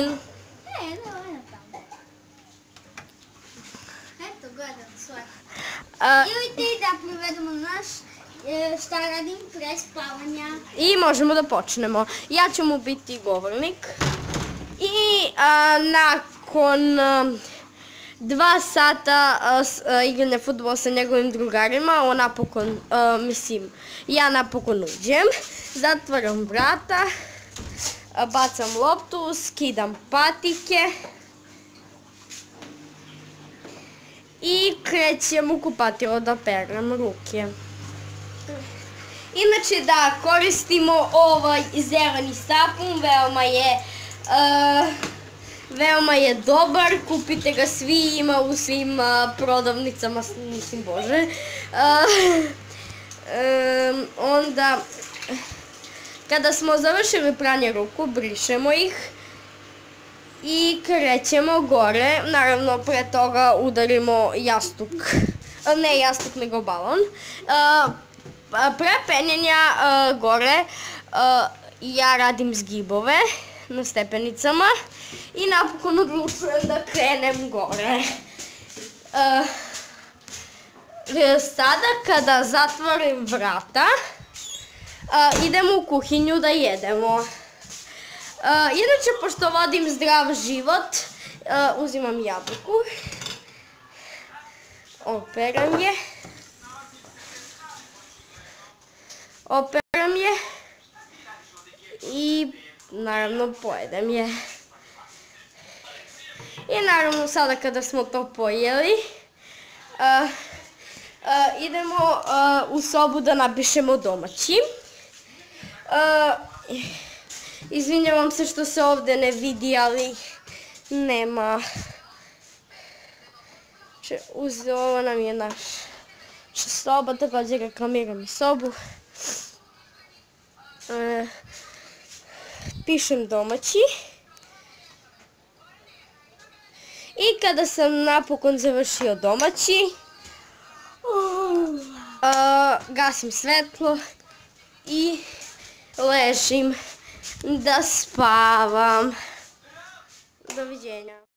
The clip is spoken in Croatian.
kamin. Ne, ne, ne tamo. Eto, gledam. A, Ili ti da provedemo naš, e, šta radim pre spavanja. I možemo da počnemo. Ja ću mu biti govornik. I a, nakon a, dva sata a, igranja futbola sa njegovim drugarima, on napokon, mislim, ja napokon uđem, zatvaram vrata, bacam loptu, skidam patike i krećem u kupatilo da perem ruke. Inače da koristimo ovaj zeleni sapun, veoma je uh, veoma je dobar, kupite ga svi, ima u svim uh, prodavnicama, mislim bože. Uh, onda kada smo završili pranje ruku, brišemo ih i krećemo gore. Naravno, pre toga udarimo jastuk, ne jastuk, nego balon. Pre penjenja gore ja radim zgibove na stepenicama i napokon odlučujem da krenem gore. Sada kada zatvorim vrata, idemo u kuhinju da jedemo. Inače, pošto vodim zdrav život, uzimam jabuku, operam je, operam je i naravno pojedem je. I naravno sada kada smo to pojeli, idemo u sobu da napišemo domaći. Uh, Izvinjavam se što se ovde ne vidi, ali nema. Če, ovo nam je naš soba, također reklamiram sobu. E, pišem domaći. I kada sam napokon završio domaći, a, gasim svetlo i ležim da spavam. Doviđenja.